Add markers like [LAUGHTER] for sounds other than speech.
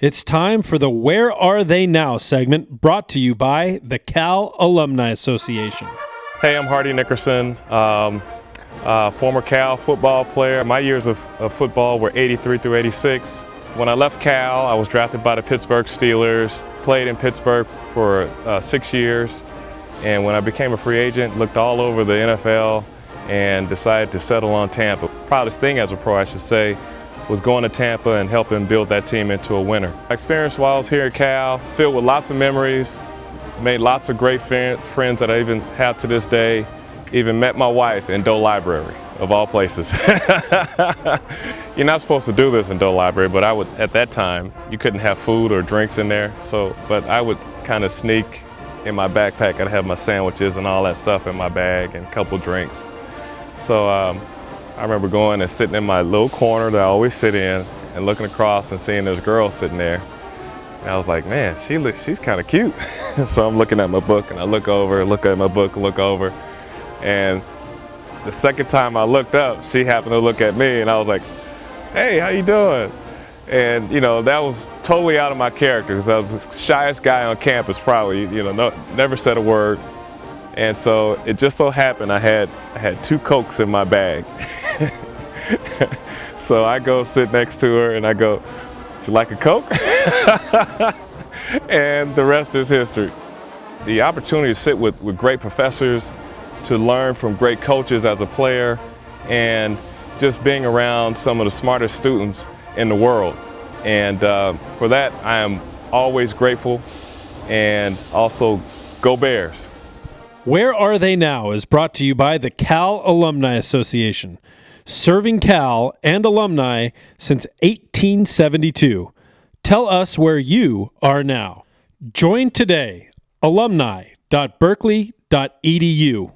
It's time for the Where Are They Now segment brought to you by the Cal Alumni Association. Hey, I'm Hardy Nickerson, um, uh, former Cal football player. My years of, of, football were 83 through 86. When I left Cal, I was drafted by the Pittsburgh Steelers, played in Pittsburgh for uh, six years, and when I became a free agent, looked all over the NFL and decided to settle on Tampa. Proudest thing as a pro, I should say, was going to Tampa and helping build that team into a winner. Experience while I was here at Cal, filled with lots of memories, made lots of great friends that I even have to this day, even met my wife in Doe Library, of all places. [LAUGHS] You're not supposed to do this in Doe Library, but I would, at that time, you couldn't have food or drinks in there, so, but I would kind of sneak in my backpack. I'd have my sandwiches and all that stuff in my bag and a couple drinks. So um, I remember going and sitting in my little corner that I always sit in and looking across and seeing this girl sitting there. And I was like, man, she look, she's kind of cute. [LAUGHS] so I'm looking at my book and I look over, look at my book, look over. And the second time I looked up, she happened to look at me and I was like, hey, how you doing? And you know, that was totally out of my character because I was the shyest guy on campus probably, you know, no, never said a word. And so it just so happened I had I had two cokes in my bag. [LAUGHS] [LAUGHS] so I go sit next to her and I go, "Would "You like a coke?" [LAUGHS] and the rest is history. The opportunity to sit with, with great professors, to learn from great coaches as a player, and just being around some of the smartest students in the world. And uh, for that, I am always grateful and also go Bears. Where Are They Now is brought to you by the Cal Alumni Association, serving Cal and alumni since 1872. Tell us where you are now. Join today, alumni.berkeley.edu.